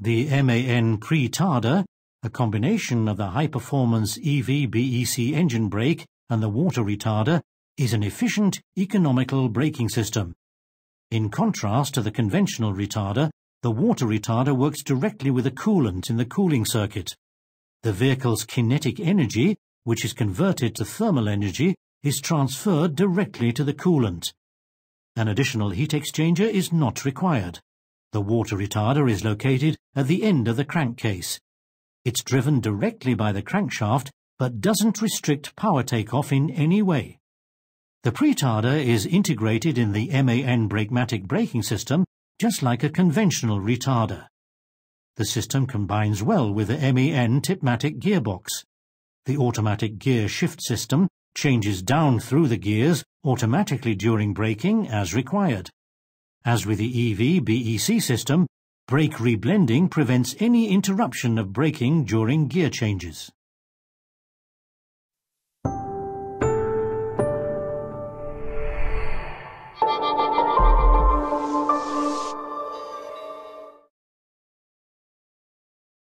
The MAN PriTarder, a combination of the high-performance EVBec engine brake and the water retarder, is an efficient, economical braking system. In contrast to the conventional retarder, the water retarder works directly with a coolant in the cooling circuit. The vehicle's kinetic energy, which is converted to thermal energy, is transferred directly to the coolant. An additional heat exchanger is not required. The water retarder is located at the end of the crankcase. It's driven directly by the crankshaft but doesn't restrict power takeoff in any way. The PriTarder is integrated in the MAN BrakeMatic braking system just like a conventional retarder. The system combines well with the MAN TipMatic gearbox. The automatic gear shift system changes down through the gears automatically during braking as required. As with the EVBec system, brake reblending prevents any interruption of braking during gear changes.